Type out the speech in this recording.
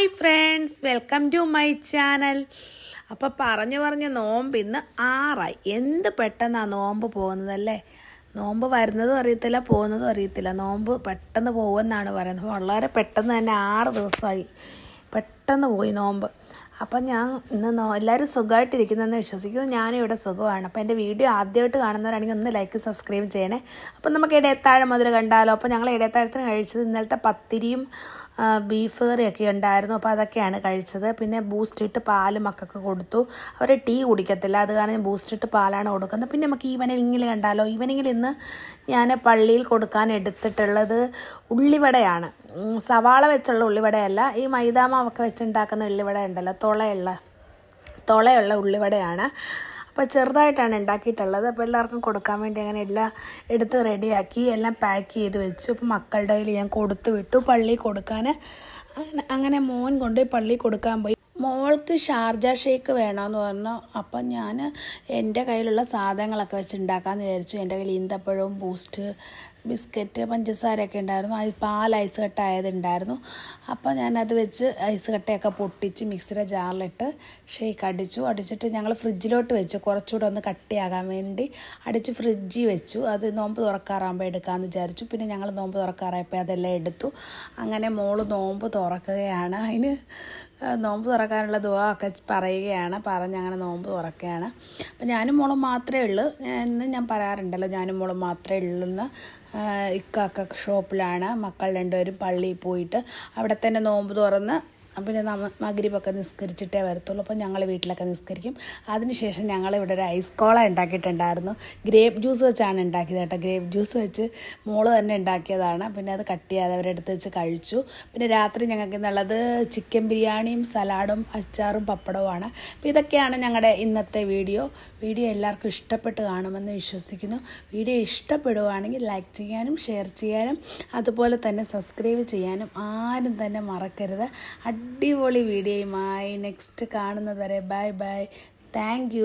Hi friends welcome to my channel. അപ്പോൾ പറഞ്ഞു പറഞ്ഞ് നോമ്പ് ഇന്ന് ആറായി. എന്ത് പെട്ടെന്നാണ് നോമ്പ് പോകുന്നതല്ലേ? നോമ്പ് വരുന്നതും അറിയത്തില്ല പോകുന്നതും അറിയത്തില്ല. നോമ്പ് പെട്ടെന്ന് പോകുമെന്നാണ് പറയുന്നത്. വളരെ പെട്ടെന്ന് തന്നെ ആറ് ദിവസമായി. പെട്ടെന്ന് പോയി നോമ്പ്. അപ്പം ഞാൻ ഇന്ന് എല്ലാവരും സുഖമായിട്ടിരിക്കുന്നതെന്ന് വിശ്വസിക്കുന്നു. ഞാനും ഇവിടെ സുഖമാണ്. അപ്പോൾ എന്റെ വീഡിയോ ആദ്യമായിട്ട് കാണുന്നവരാണെങ്കിൽ ഒന്ന് ലൈക്ക് സബ്സ്ക്രൈബ് ചെയ്യണേ. അപ്പം നമുക്ക് ഇടയത്താഴം മുതൽ കണ്ടാലോ. അപ്പോൾ ഞങ്ങൾ ഇടയത്താഴത്തിന് കഴിച്ചത് ഇന്നലത്തെ പത്തിരിയും ബീഫ് കറിയൊക്കെ ഉണ്ടായിരുന്നു. അപ്പോൾ അതൊക്കെയാണ് കഴിച്ചത്. പിന്നെ ബൂസ്റ്റ് ഇട്ട് പാൽ മക്കൾക്ക് കൊടുത്തു. അവർ ടീ കുടിക്കത്തില്ല. അത് കാരണം ബൂസ്റ്റ് ഇട്ട് പാലാണ് കൊടുക്കുന്നത്. പിന്നെ നമുക്ക് ഈവനിങ്ങിൽ കണ്ടാലോ. ഈവനിങ്ങിൽ ഇന്ന് ഞാൻ പള്ളിയിൽ കൊടുക്കാൻ എടുത്തിട്ടുള്ളത് ഉള്ളിവടയാണ്. സവാള വെച്ചുള്ള ഉള്ളിവടയല്ല ഈ മൈദാമാവൊക്കെ വെച്ചുണ്ടാക്കുന്ന ഉള്ളിവട ഉണ്ടല്ലോ തുളയുള്ള തുളയുള്ള ഉള്ളിവടയാണ്. അപ്പോൾ ചെറുതായിട്ടാണ് ഉണ്ടാക്കിയിട്ടുള്ളത്. അപ്പോൾ എല്ലാവർക്കും കൊടുക്കാൻ വേണ്ടി അങ്ങനെ എല്ലാം എടുത്ത് റെഡിയാക്കി എല്ലാം പാക്ക് ചെയ്ത് വെച്ചു. അപ്പോൾ മക്കളുടെ കയ്യിൽ ഞാൻ കൊടുത്തു വിട്ടു. പള്ളി കൊടുക്കാൻ അങ്ങനെ- മോൻ കൊണ്ടുപോയി പള്ളി കൊടുക്കാൻ പോയി. മോൾക്ക് ഷാർജ ഷേക്ക് വേണമെന്ന് പറഞ്ഞു. അപ്പം ഞാൻ എന്റെ കയ്യിലുള്ള സാധനങ്ങളൊക്കെ വെച്ച് ഉണ്ടാക്കാമെന്ന് വിചാരിച്ചു. എന്റെ കയ്യിൽ ഈന്തപ്പഴവും ബൂസ്റ്റ് ബിസ്ക്കറ്റ് പഞ്ചസാരയൊക്കെ ഉണ്ടായിരുന്നു. അത് പാൽ ഐസ് കട്ടായത് ഉണ്ടായിരുന്നു. അപ്പോൾ ഞാനത് വെച്ച് ഐസ് കട്ടയൊക്കെ പൊട്ടിച്ച് മിക്സിയുടെ ജാറിലിട്ട് ഷേക്ക് അടിച്ചു. അടിച്ചിട്ട് ഞങ്ങൾ ഫ്രിഡ്ജിലോട്ട് വെച്ചു. കുറച്ചുകൂടെ ഒന്ന് കട്ടിയാകാൻ വേണ്ടി അടിച്ച് ഫ്രിഡ്ജിൽ വെച്ചു. അത് നോമ്പ് തുറക്കാറാകുമ്പോൾ എടുക്കാമെന്ന് വിചാരിച്ചു. പിന്നെ ഞങ്ങൾ നോമ്പ് തുറക്കാറായപ്പോൾ അതെല്ലാം എടുത്തു. അങ്ങനെ മോൾ നോമ്പ് തുറക്കുകയാണ്. അതിന് നോമ്പ് തുറക്കാനുള്ള ദുവാ ഒക്കെ പറയുകയാണ്. പറഞ്ഞ് അങ്ങനെ നോമ്പ് തുറക്കുകയാണ്. അപ്പം ഞാനും മോളും മാത്രമേ ഉള്ളൂ. എന്ന് ഞാൻ പറയാറുണ്ടല്ലോ ഞാനും മോളും മാത്രമേ ഉള്ളൂ എന്ന് ഇക്കാക്ക ഷോപ്പിലാണ്. മക്കൾ രണ്ടുപേരും പള്ളിയിൽ പോയിട്ട് അവിടെ തന്നെ നോമ്പ് തുറന്ന് പിന്നെ നമ്മൾ മഗ്രിബൊക്കെ നിസ്കരിച്ചിട്ടേ വരത്തുള്ളൂ. അപ്പോൾ ഞങ്ങൾ വീട്ടിലൊക്കെ നിസ്കരിക്കും. അതിനുശേഷം ഞങ്ങൾ ഇവിടെ ഒരു ഐസ് കോള ഉണ്ടാക്കിയിട്ടുണ്ടായിരുന്നു. ഗ്രേപ്പ് ജ്യൂസ് വെച്ചാണ് ഉണ്ടാക്കിയത് കേട്ടോ. ഗ്രേപ്പ് ജ്യൂസ് വെച്ച് മോൾ തന്നെ ഉണ്ടാക്കിയതാണ്. പിന്നെ അത് കട്ട് ചെയ്യാതെ അവരെടുത്ത് വെച്ച് കഴിച്ചു. പിന്നെ രാത്രി ഞങ്ങൾക്ക് ഇന്നുള്ളത് ചിക്കൻ ബിരിയാണിയും സലാഡും അച്ചാറും പപ്പടവുമാണ്. അപ്പോൾ ഇതൊക്കെയാണ് ഞങ്ങളുടെ ഇന്നത്തെ വീഡിയോ. വീഡിയോ എല്ലാവർക്കും ഇഷ്ടപ്പെട്ട് കാണുമെന്ന് വിശ്വസിക്കുന്നു. വീഡിയോ ഇഷ്ടപ്പെടുവാണെങ്കിൽ ലൈക്ക് ചെയ്യാനും ഷെയർ ചെയ്യാനും അതുപോലെ തന്നെ സബ്സ്ക്രൈബ് ചെയ്യാനും ആരും തന്നെ മറക്കരുത്. അടിപൊളി വീഡിയോയുമായി നെക്സ്റ്റ് കാണുന്നത് വരെ ബൈ ബൈ താങ്ക്